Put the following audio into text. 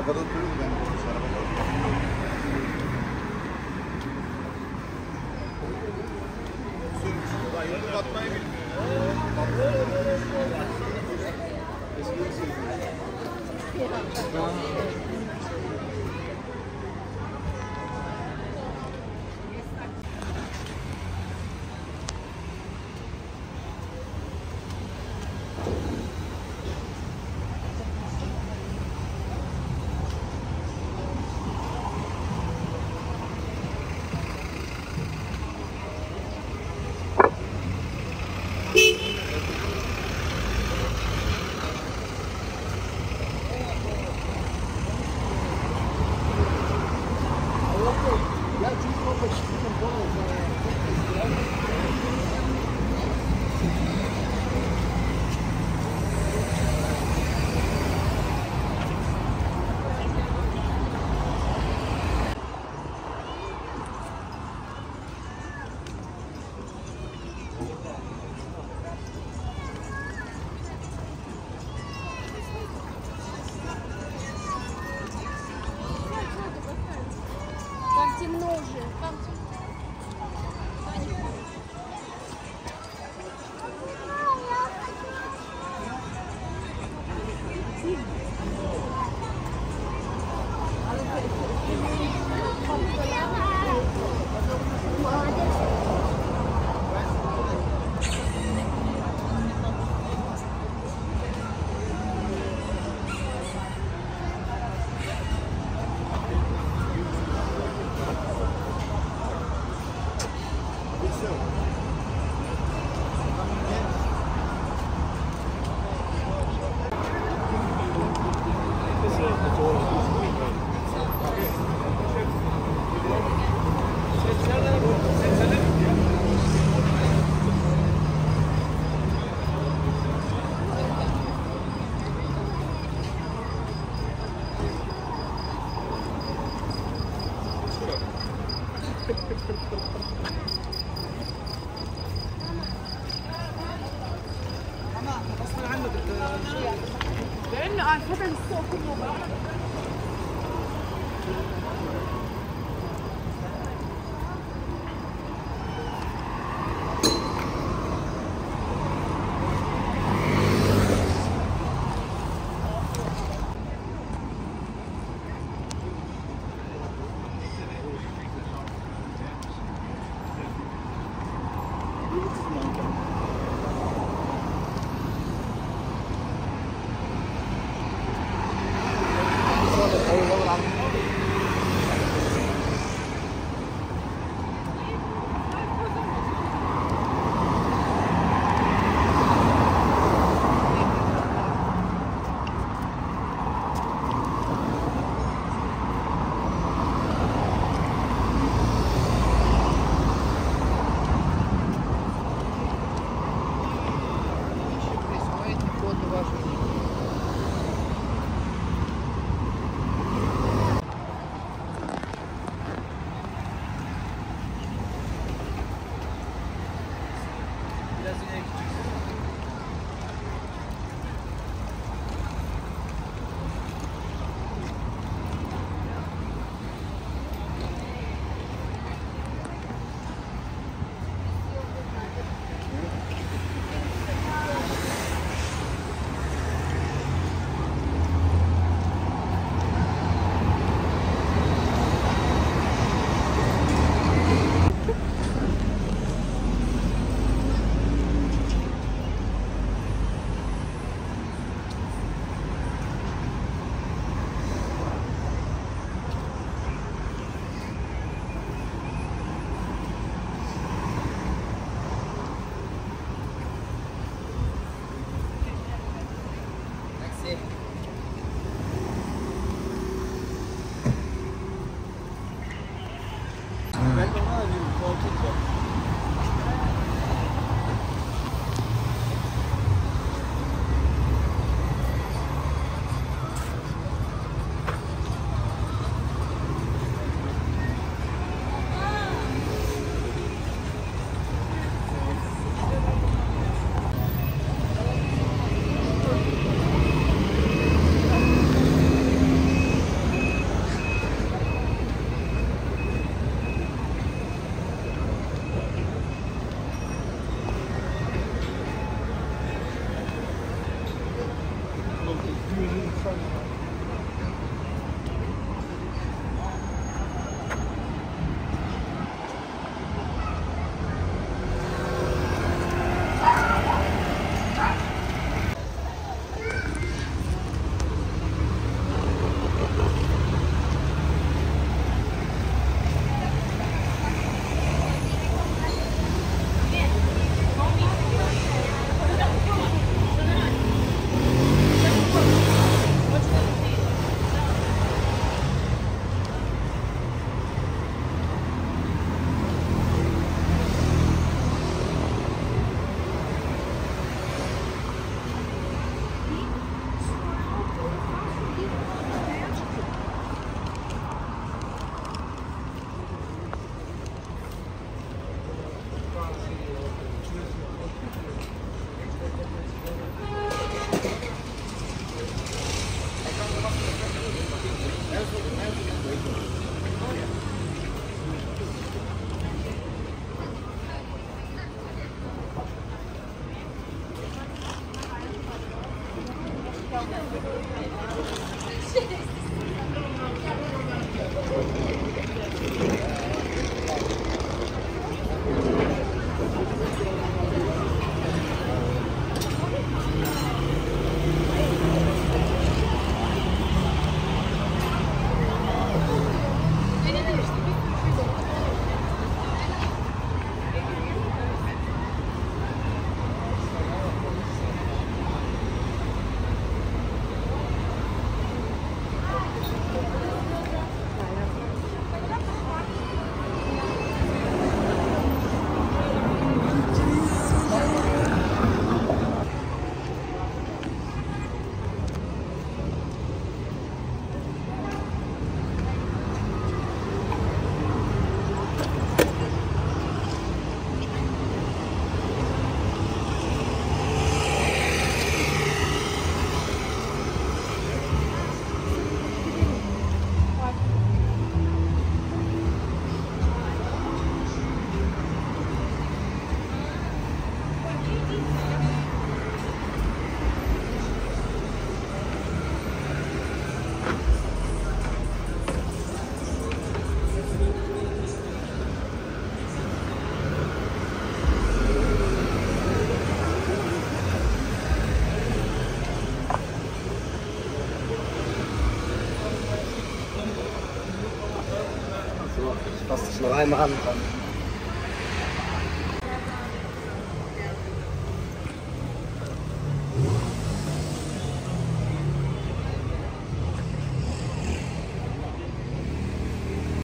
arabada oturuyorum ben. Arabada oturuyorum. Yolu batmayı bilmiyor. Batmayı bilmiyor. Eskiden şey. seviyorum. غصب عنه لأنه على السوق كله Thank you. so, dass ich noch einmal rankomme.